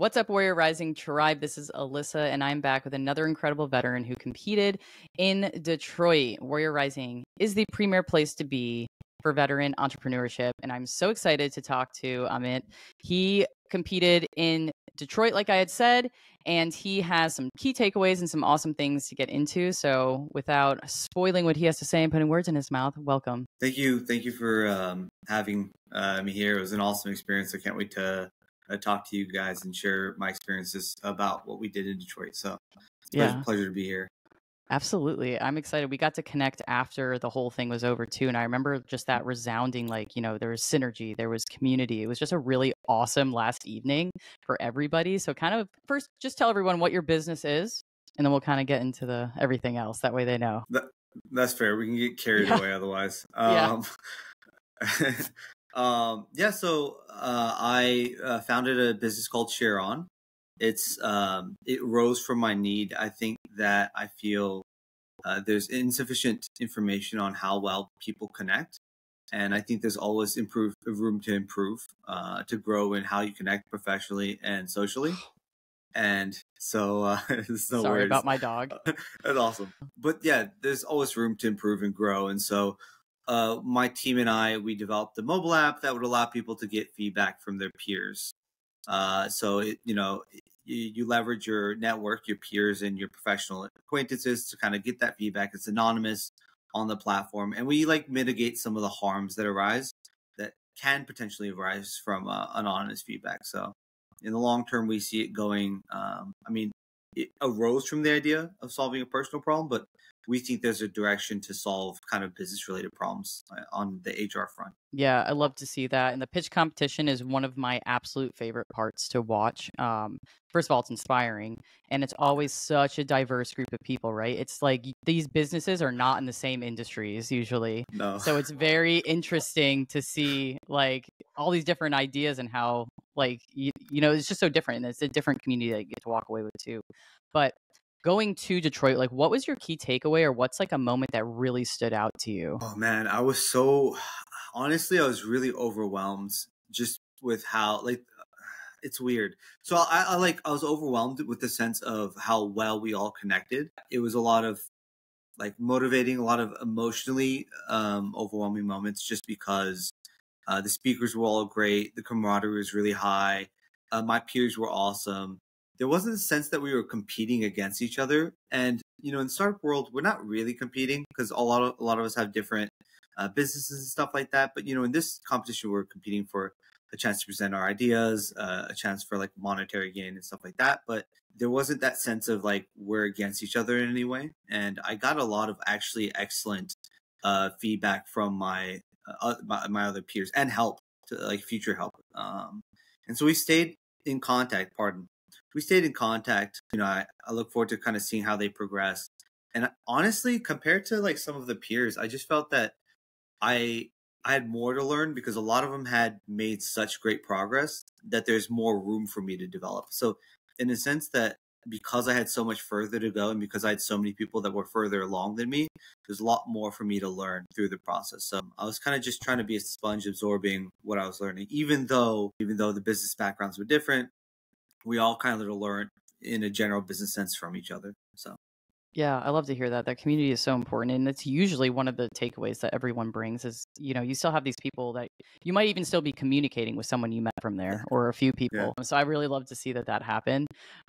What's up, Warrior Rising Tribe? This is Alyssa, and I'm back with another incredible veteran who competed in Detroit. Warrior Rising is the premier place to be for veteran entrepreneurship, and I'm so excited to talk to Amit. He competed in Detroit, like I had said, and he has some key takeaways and some awesome things to get into. So, without spoiling what he has to say and putting words in his mouth, welcome. Thank you. Thank you for um, having uh, me here. It was an awesome experience. I can't wait to uh, talk to you guys and share my experiences about what we did in Detroit. So, it's yeah. pleasure, pleasure to be here. Absolutely. I'm excited. We got to connect after the whole thing was over too. And I remember just that resounding, like, you know, there was synergy, there was community. It was just a really awesome last evening for everybody. So, kind of first, just tell everyone what your business is, and then we'll kind of get into the everything else. That way they know. That, that's fair. We can get carried yeah. away otherwise. Um, yeah. um, yeah. So, uh, I uh, founded a business called ShareOn it's um, it rose from my need. I think that I feel uh, there's insufficient information on how well people connect, and I think there's always improve room to improve, uh, to grow in how you connect professionally and socially. And so, uh, no sorry worries. about my dog. That's awesome, but yeah, there's always room to improve and grow. And so, uh, my team and I, we developed a mobile app that would allow people to get feedback from their peers. Uh, so it, you know, you, you leverage your network, your peers, and your professional acquaintances to kind of get that feedback. It's anonymous on the platform, and we like mitigate some of the harms that arise that can potentially arise from uh, anonymous feedback. So, in the long term, we see it going. Um, I mean, it arose from the idea of solving a personal problem, but we think there's a direction to solve kind of business related problems uh, on the HR front. Yeah, I love to see that. And the pitch competition is one of my absolute favorite parts to watch. Um, first of all, it's inspiring and it's always such a diverse group of people, right? It's like these businesses are not in the same industries usually. No. So it's very interesting to see like all these different ideas and how like you, know, it's just so different and it's a different community that you get to walk away with too. But going to Detroit, like what was your key takeaway or what's like a moment that really stood out to you? Oh man, I was so honestly, I was really overwhelmed just with how like it's weird. So I, I like I was overwhelmed with the sense of how well we all connected. It was a lot of like motivating, a lot of emotionally um, overwhelming moments, just because uh, the speakers were all great, the camaraderie was really high, uh, my peers were awesome, there wasn't a sense that we were competing against each other. And you know, in startup world, we're not really competing because a lot of a lot of us have different uh, businesses and stuff like that. But you know, in this competition, we're competing for a chance to present our ideas, uh, a chance for like monetary gain and stuff like that. But there wasn't that sense of like we're against each other in any way. And I got a lot of actually excellent uh, feedback from my, uh, my, my other peers and help to like future help. Um, and so we stayed in contact. Pardon we stayed in contact. You know, I, I look forward to kind of seeing how they progress. And honestly, compared to like some of the peers, I just felt that I I had more to learn because a lot of them had made such great progress that there's more room for me to develop. So, in a sense that because I had so much further to go and because I had so many people that were further along than me, there's a lot more for me to learn through the process. So I was kind of just trying to be a sponge absorbing what I was learning, even though even though the business backgrounds were different, we all kind of learned in a general business sense from each other. So. Yeah, I love to hear that. That community is so important. And it's usually one of the takeaways that everyone brings is, you know, you still have these people that you might even still be communicating with someone you met from there or a few people. Yeah. So I really love to see that that happen.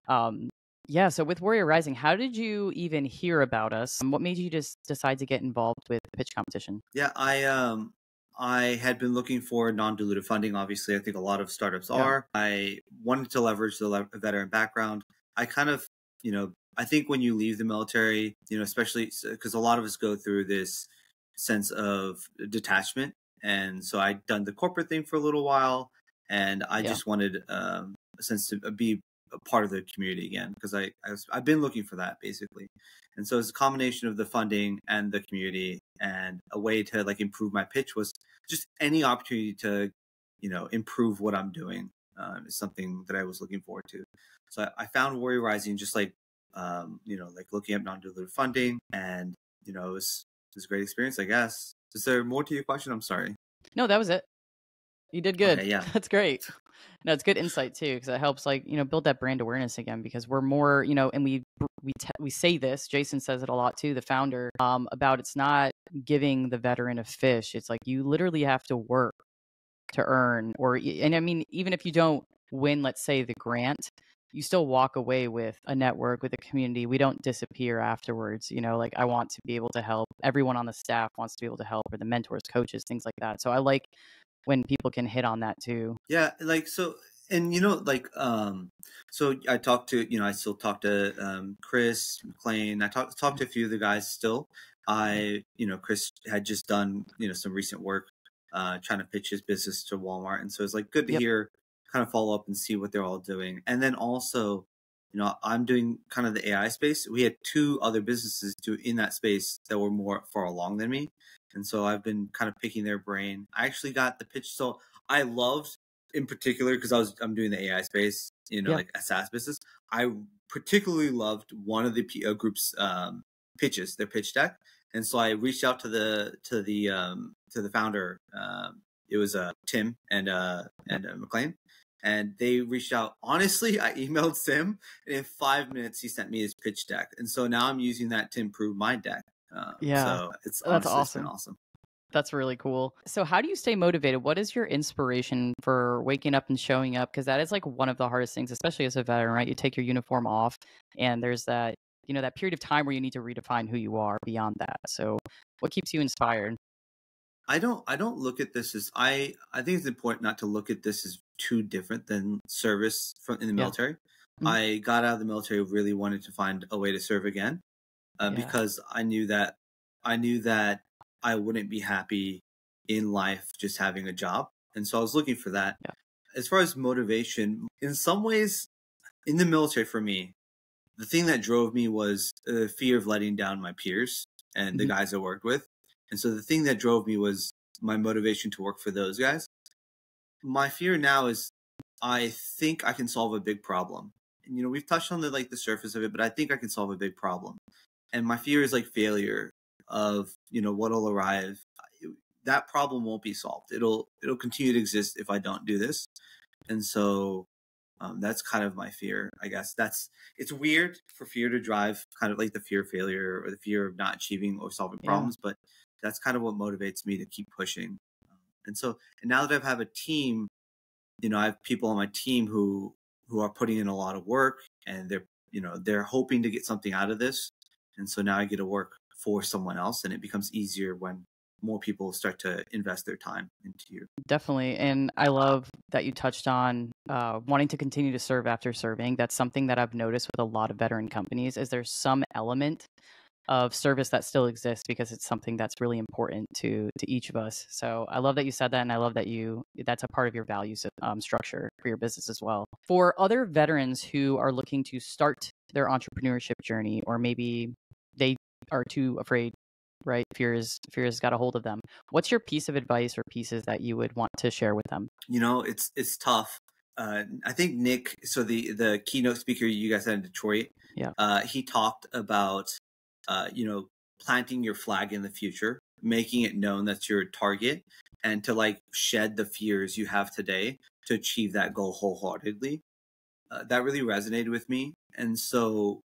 Um, yeah. So with Warrior Rising, how did you even hear about us? What made you just decide to get involved with the pitch competition? Yeah, I um I had been looking for non dilutive funding. Obviously, I think a lot of startups yeah. are. I wanted to leverage the le- veteran background. I kind of, you know, I think when you leave the military, you know, especially because a lot of us go through this sense of detachment. And so I'd done the corporate thing for a little while, and I yeah. just wanted um, a sense to be a part of the community again because I, I was, I've been looking for that basically. And so it's a combination of the funding and the community and a way to like improve my pitch was just any opportunity to, you know, improve what I'm doing um, is something that I was looking forward to. So I, I found Warrior Rising just like, um, you know, like looking up non-dilutive funding and, you know, it was, it was a great experience, I guess. Is there more to your question? I'm sorry. No, that was it. You did good. Okay, yeah. That's great. No, it's good insight too because it helps like you know build that brand awareness again because we're more you know and we we te- we say this. Jason says it a lot too. The founder um, about it's not giving the veteran a fish. It's like you literally have to work to earn or and I mean even if you don't win, let's say the grant, you still walk away with a network with a community we don't disappear afterwards you know like i want to be able to help everyone on the staff wants to be able to help or the mentors coaches things like that so i like when people can hit on that too yeah like so and you know like um so i talked to you know i still talk to um chris mclean i talked talked to a few of the guys still i you know chris had just done you know some recent work uh trying to pitch his business to walmart and so it's like good to yep. hear kind of follow up and see what they're all doing. And then also, you know, I'm doing kind of the AI space. We had two other businesses do in that space that were more far along than me. And so I've been kind of picking their brain. I actually got the pitch. So I loved in particular, because I was I'm doing the AI space, you know, yeah. like a SaaS business. I particularly loved one of the uh, group's um, pitches, their pitch deck. And so I reached out to the to the um, to the founder. Um, it was uh, Tim and uh, and uh, McLean, and they reached out. Honestly, I emailed Tim, and in five minutes, he sent me his pitch deck. And so now I'm using that to improve my deck. Uh, yeah, so it's that's awesome. awesome. That's really cool. So, how do you stay motivated? What is your inspiration for waking up and showing up? Because that is like one of the hardest things, especially as a veteran, right? You take your uniform off, and there's that, you know, that period of time where you need to redefine who you are beyond that. So, what keeps you inspired? I don't I don't look at this as I I think it's important not to look at this as too different than service from in the military. Yeah. Mm-hmm. I got out of the military really wanted to find a way to serve again uh, yeah. because I knew that I knew that I wouldn't be happy in life just having a job, and so I was looking for that. Yeah. As far as motivation, in some ways, in the military for me, the thing that drove me was the fear of letting down my peers and mm-hmm. the guys I worked with. And so the thing that drove me was my motivation to work for those guys. My fear now is I think I can solve a big problem. And, you know, we've touched on the like the surface of it, but I think I can solve a big problem. And my fear is like failure of, you know, what'll arrive. That problem won't be solved. It'll it'll continue to exist if I don't do this. And so um, that's kind of my fear, I guess. That's it's weird for fear to drive kind of like the fear of failure or the fear of not achieving or solving yeah. problems, but that's kind of what motivates me to keep pushing. Um, and so, and now that I have a team, you know, I have people on my team who who are putting in a lot of work, and they're you know they're hoping to get something out of this. And so now I get to work for someone else, and it becomes easier when more people start to invest their time into you. Definitely. And I love that you touched on uh, wanting to continue to serve after serving. That's something that I've noticed with a lot of veteran companies is there's some element of service that still exists because it's something that's really important to to each of us. So I love that you said that, and I love that you that's a part of your values um, structure for your business as well. For other veterans who are looking to start their entrepreneurship journey, or maybe they are too afraid, right? Fears fears got a hold of them. What's your piece of advice or pieces that you would want to share with them? You know, it's it's tough. Uh, I think Nick, so the the keynote speaker you guys had in Detroit, yeah, uh, he talked about uh, you know, planting your flag in the future, making it known that's your target, and to like shed the fears you have today to achieve that goal wholeheartedly. Uh, that really resonated with me. And so,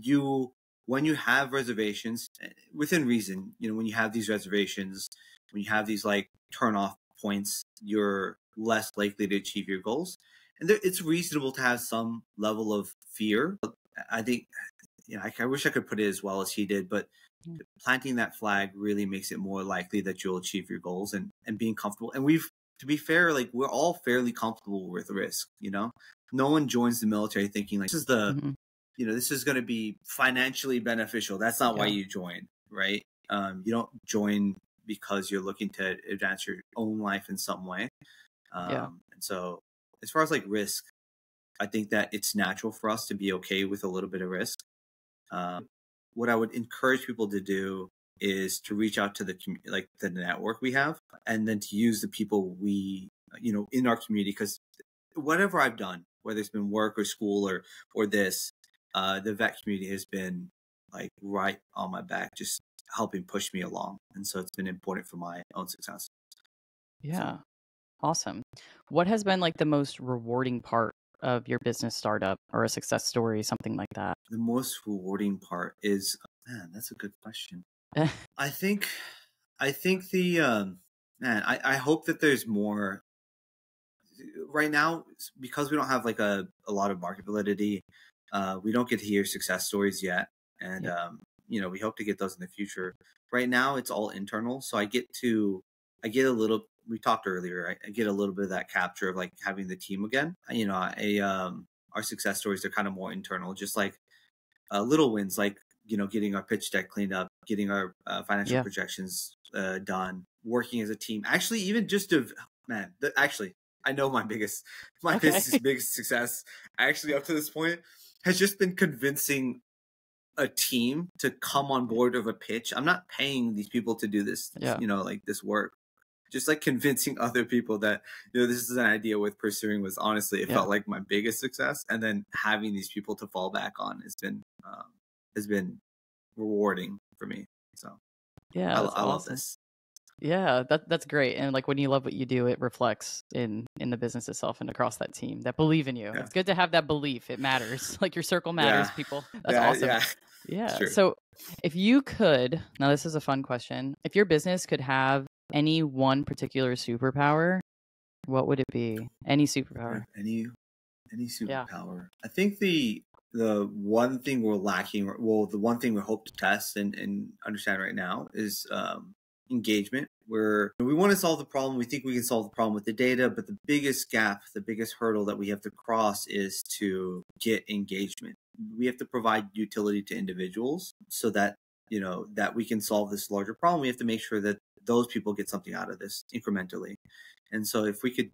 you, when you have reservations eh, within reason, you know, when you have these reservations, when you have these like turn off points, you're less likely to achieve your goals. And there, it's reasonable to have some level of fear. I think you know, I, I, wish I could put it as well as he did, but mm. planting that flag really makes it more likely that you'll achieve your goals and, and being comfortable. And we've, to be fair, like we're all fairly comfortable with risk, you know, no one joins the military thinking like this is the, mm-hmm. You know, this is going to be financially beneficial. That's not yeah. why you join, right? Um, you don't join because you're looking to advance your own life in some way. Um, yeah. And so as far as like risk, I think that it's natural for us to be okay with a little bit of risk. Um, what I would encourage people to do is to reach out to the like the network we have, and then to use the people we you know in our community because whatever I've done, whether it's been work or school or or this, uh, the vet community has been like right on my back, just helping push me along, and so it's been important for my own success. Yeah. So. Awesome. what has been like the most rewarding part of your business startup or a success story, something like that? The most rewarding part is man, that's a good question. I think I think the um man, I, I hope that there's more right now because we don't have like a, a lot of market validity, uh, we don't get to hear success stories yet. And yeah. um, you know, we hope to get those in the future. Right now it's all internal. So I get to I get a little we talked earlier, I, I get a little bit of that capture of like having the team again. You know, a um our success stories are kind of more internal, just like uh, little wins like you know getting our pitch deck cleaned up getting our uh, financial yeah. projections uh, done working as a team actually even just to man the, actually i know my biggest my okay. biggest, biggest success actually up to this point has just been convincing a team to come on board of a pitch i'm not paying these people to do this yeah. you know like this work just like convincing other people that you know this is an idea worth pursuing was honestly it yeah. felt like my biggest success and then having these people to fall back on has been um, has been rewarding for me. So yeah, I, I awesome. love this. Yeah, that that's great. And like when you love what you do, it reflects in in the business itself and across that team that believe in you. Yeah. It's good to have that belief. It matters. Like your circle matters, yeah. people. That's yeah, awesome. Yeah. Yeah. So if you could, now this is a fun question. If your business could have any one particular superpower, what would it be? Any superpower? Any any superpower. I think the the one thing we're lacking, well, the one thing we hope to test and, and understand right now is um, engagement. Where we want to solve the problem, we think we can solve the problem with the data, but the biggest gap, the biggest hurdle that we have to cross is to get engagement. We have to provide utility to individuals so that you know that we can solve this larger problem. We have to make sure that those people get something out of this incrementally. And so, if we could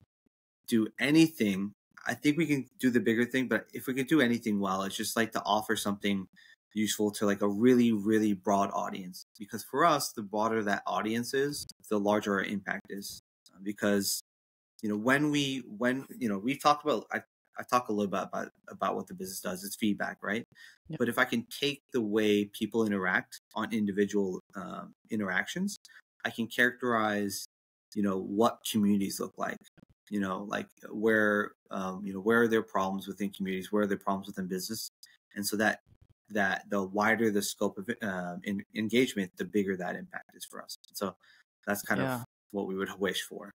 do anything I think we can do the bigger thing, but if we could do anything well, it's just like to offer something useful to like a really, really broad audience. Because for us, the broader that audience is, the larger our impact is. Because, you know, when we, when, you know, we've talked about, I, I talk a little bit about, about what the business does. It's feedback, right? Yep. But if I can take the way people interact on individual um, interactions, I can characterize, you know, what communities look like you know like where um, you know where are their problems within communities where are their problems within business and so that that the wider the scope of in, engagement the bigger that impact is for us. So that's kind yeah. of what we would wish for.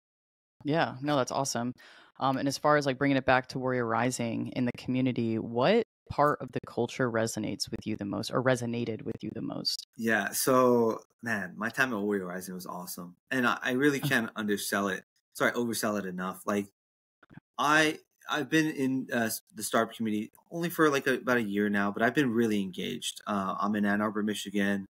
Yeah. No that's awesome. Um, and as far as like bringing it back to warrior rising in the community what part of the culture resonates with you the most or resonated with you the most? Yeah. So man my time at warrior rising was awesome. And i, I really can't undersell it sorry oversell it enough. Like I I've been in uh, the startup community only for like a, about a year now, but I've been really engaged. Uh, I'm in Ann Arbor, Michigan.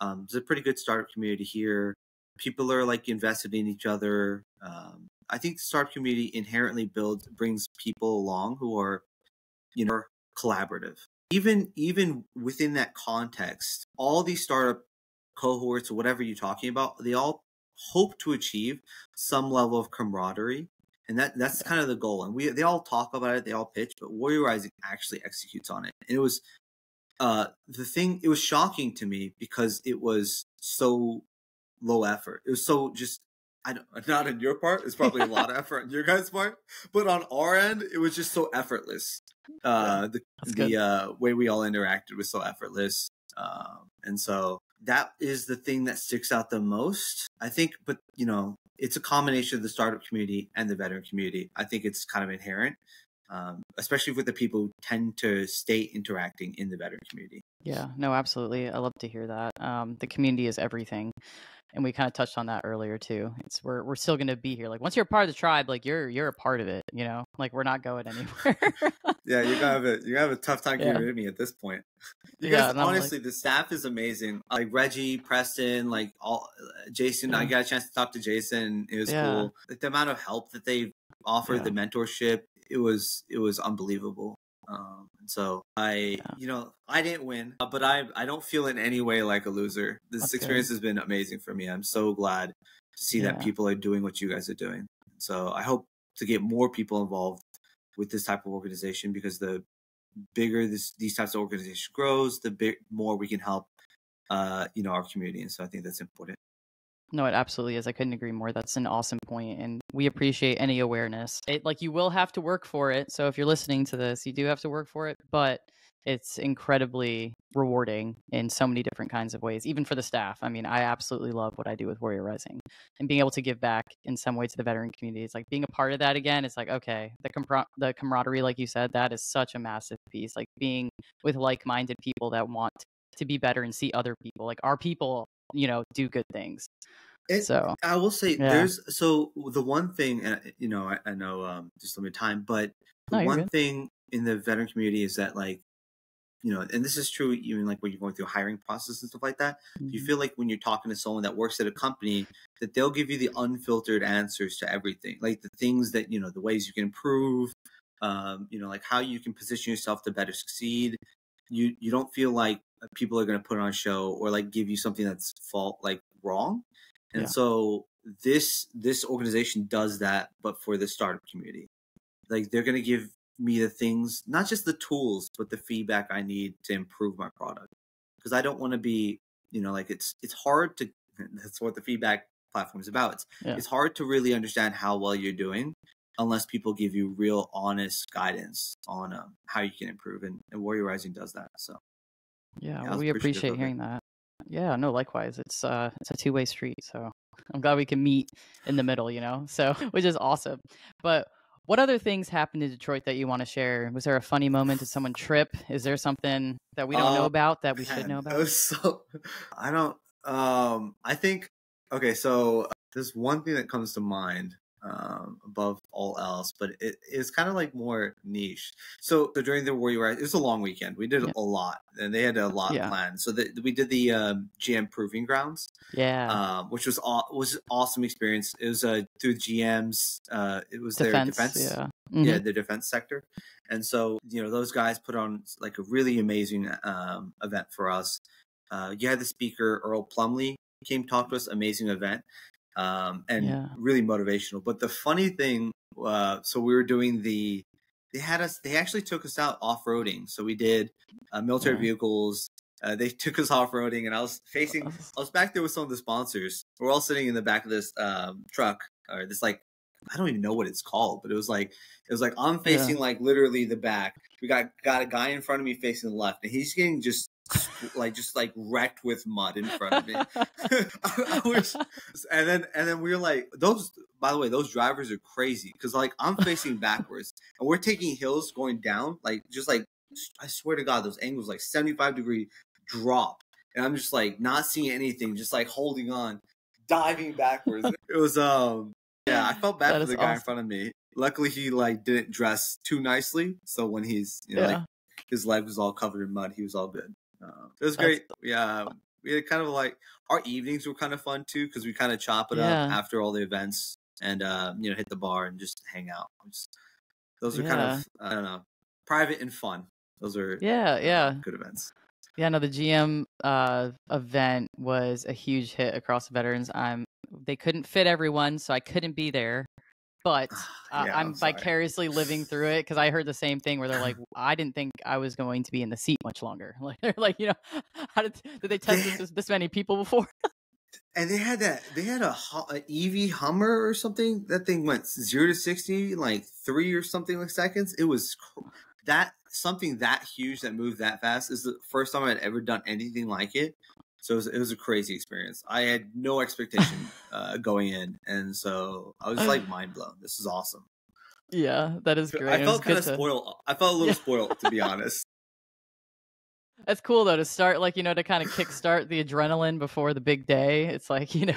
Um, a pretty good startup community here. People are like invested in each other. Um, I think the startup community inherently builds brings people along who are, you know, collaborative. Even even within that context, all these startup cohorts or whatever you're talking about, they all hope to achieve some level of camaraderie. And that that's kind of the goal. And we they all talk about it, they all pitch, but Warrior Rising actually executes on it. And it was uh the thing it was shocking to me because it was so low effort. It was so just I don't not on your part. It's probably a lot of effort on your guys' part, but on our end, it was just so effortless. Uh, the the uh, way we all interacted was so effortless, um, and so that is the thing that sticks out the most. I think, but you know, it's a combination of the startup community and the veteran community. I think it's kind of inherent, um, especially with the people who tend to stay interacting in the veteran community. Yeah, no, absolutely. I love to hear that. Um, the community is everything and we kind of touched on that earlier too. It's we're we're still going to be here. Like once you're a part of the tribe, like you're you're a part of it. You know, like we're not going anywhere. yeah, you have a you have a tough time getting yeah. rid of me at this point. Yeah, honestly, like... the staff is amazing. Like Reggie, Preston, like all Jason. Yeah. I got a chance to talk to Jason. It was yeah. cool. Like the amount of help that they've offered, the mentorship. It was it was unbelievable. Um, and so I, yeah. you know, I didn't win, uh, but I, I don't feel in any way like a loser. This okay. experience has been amazing for me. I'm so glad to see yeah. that people are doing what you guys are doing. So I hope to get more people involved with this type of organization because the bigger this these types of organization grows, the big more we can help, uh, you know, our community. And so I think that's important. No, it absolutely is. I couldn't agree more. That's an awesome point, and we appreciate any awareness. It like you will have to work for it. So if you're listening to this, you do have to work for it, but it's incredibly rewarding in so many different kinds of ways, even for the staff. I mean, I absolutely love what I do with Warrior Rising and being able to give back in some way to the veteran community. It's like being a part of that again. It's like, okay, the, compro- the camaraderie, like you said, that is such a massive piece. Like being with like minded people that want to be better and see other people, like our people, you know, do good things. It, so I will say yeah. there's so the one thing, and you know, I, I know um, just limited time, but the No, one good. thing in the veteran community is that like, you know, and this is true even like when you're going through hiring process and stuff like that. You Mhm. feel like when you're talking to someone that works at a company that they'll give you the unfiltered answers to everything, like the things that you know, the ways you can improve, um, you know, like how you can position yourself to better succeed. You you don't feel like uh, people are going to put on a show or like give you something that's fault like wrong. And Yeah. so this this organization does that, but for the startup community, like they're going to give me the things, not just the tools, but the feedback I need to improve my product. Because I don't want to be, you know, like it's it's hard to. That's what the feedback platform is about. It's Yeah. it's hard to really understand how well you're doing unless people give you real honest guidance on um, how you can improve and, and warrior rising does that so Yeah, Yeah, I well, was we appreciate hearing that. Yeah, no, likewise. It's uh it's a two-way street, so I'm glad we can meet in the middle, you know. So, which is awesome. But what other things happened in Detroit that you want to share? Was there a funny moment? Did someone trip? Is there something that we don't know Uh, about that we should know about? was so i don't um i think okay so there's one thing that comes to mind um above all else but it is kind of like more niche so, so during the warrior Rise- it was a long weekend we did Yeah. a lot and they had a lot Yeah. planned so the, we did the um gm proving grounds Yeah. um, which was aw- was awesome experience. It was uh, through GM's. Uh, it was defense, their defense. Yeah. Yeah, Mhm. the defense sector, and so you know those guys put on like a really amazing um, event for us. Uh, you had the speaker Earl Plumley came talk to us. Amazing event, um, and Yeah. really motivational. But the funny thing, uh, so we were doing the. They had us. They actually took us out off roading. So we did uh, military Yeah. vehicles. Uh, they took us off roading, and I was facing I was back there with some of the sponsors. We're all sitting in the back of this um, truck or this like I don't even know what it's called, but it was like it was like I'm facing like literally the back. We got got a guy in front of me facing the left, and he's getting just like just like wrecked with mud in front of me. I, I wish, and then and then we were like those. By the way, those drivers are crazy because like I'm facing backwards, and we're taking hills going down, like just like I swear to God, those angles like 75 degree drop, and I'm just like not seeing anything, just like holding on, diving backwards. it was um yeah, I felt bad That for the guy in front of me. Luckily, he like didn't dress too nicely, so when he's you know like yeah. his leg was all covered in mud, he was all good. Uh, it was That's- great. Yeah, we had kind of like our evenings were kind of fun too because we kind of chop it up after all the events and uh, you know hit the bar and just hang out. Just- those are kind of I don't know, private and fun. Those are Yeah, yeah. good events. Yeah, no, the GM uh, event was a huge hit across the veterans. I'm they couldn't fit everyone, so I couldn't be there. But uh, Yeah, I'm I'm vicariously living through it because I heard the same thing where they're like, I didn't think I was going to be in the seat much longer. Like, they're like, you know, how did did they test They- this, this many people before? And they had that. They had a, a EV Hummer or something. That thing went zero to sixty like three or something like seconds. It was cr- that something that huge that moved that fast is the first time I'd ever done anything like it. So it was, it was a crazy experience. I had no expectation uh, going in, and so I was like mind blown. This is awesome. yeah, that is great. I felt kind of to- spoiled. I felt a little Yeah. spoiled to be honest. That's cool though to start like you know to kind of kickstart the adrenaline before the big day. It's like you know,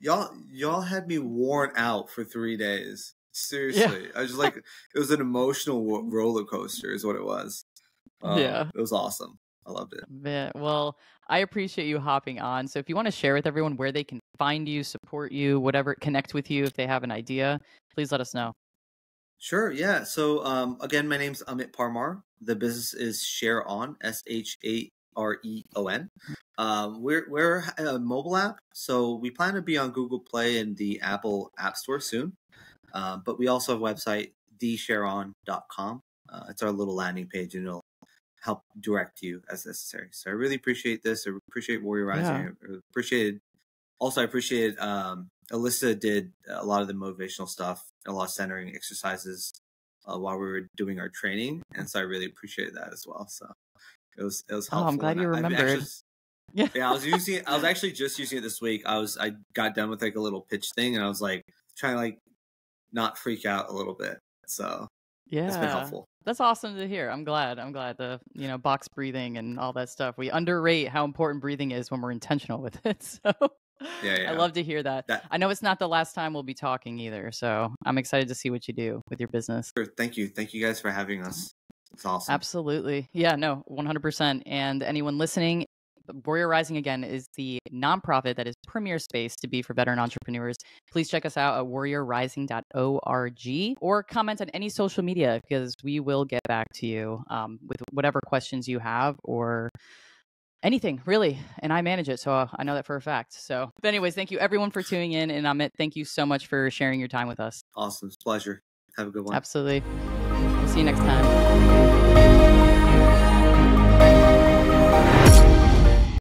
Y'all, y'all had me worn out for three days. Seriously, I was just like, it was an emotional roller coaster, is what it was. Um, Yeah. it was awesome. I loved it. Well, I appreciate you hopping on. So if you want to share with everyone where they can find you, support you, whatever, connect with you if they have an idea, please let us know. Sure, yeah. So, um, again, my name's Amit Parmar. The business is ShareOn, S H A R E O N. Um, we're we're a mobile app, so we plan to be on Google Play and the Apple App Store soon. Um, but we also have a website, theshareon.com. Uh, it's our little landing page, and it'll help direct you as necessary. So I really appreciate this. I appreciate Warrior Rising. Yeah. I appreciated also I appreciate um, Alyssa did a lot of the motivational stuff, a lot of centering exercises uh, while we were doing our training, and so I really appreciated that as well. So it was it was helpful. Oh, I'm glad you I- remembered. actually- Yeah. yeah, I was using. I was actually just using it this week. I was I got done with like a little pitch thing, and I was like trying to like not freak out a little bit. So Yeah. it's been helpful. That's awesome to hear. I'm glad. I'm glad the you know box breathing and all that stuff. We underrate how important breathing is when we're intentional with it. So Yeah, yeah. I love to hear that. That- I know it's not the last time we'll be talking either. So I'm excited to see what you do with your business. Sure. Thank you, thank you guys for having us. It's awesome. Absolutely. Yeah, no, 100%. And anyone listening, Warrior Rising again is the nonprofit that is premier space to be for veteran entrepreneurs. Please check us out at warriorrising.org or comment on any social media because we will get back to you um, with whatever questions you have or anything really. And I manage it, so I know that for a fact. So, but anyways, thank you everyone for tuning in. And Amit, thank you so much for sharing your time with us. Awesome. Pleasure. Have a good one. Absolutely. We'll see you next time.